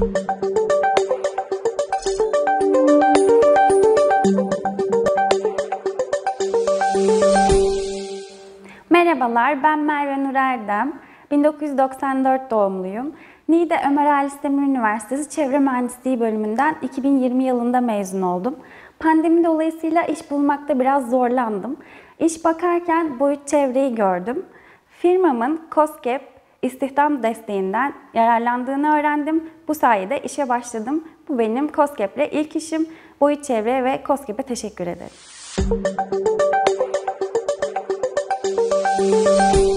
Merhabalar, ben Merve Nur Erdem. 1994 doğumluyum. Niğde Ömer Halis Demir Üniversitesi Çevre Mühendisliği bölümünden 2020 yılında mezun oldum. Pandemi dolayısıyla iş bulmakta biraz zorlandım. İş bakarken boyut çevreyi gördüm. Firmamın COSGAP istihdam desteğinden yararlandığını öğrendim. Bu sayede işe başladım. Bu benim COSGAP ile ilk işim. Boyut Çevre ve COSGAP'e teşekkür ederim. Música